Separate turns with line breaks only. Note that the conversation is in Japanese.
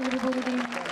ウルボルディン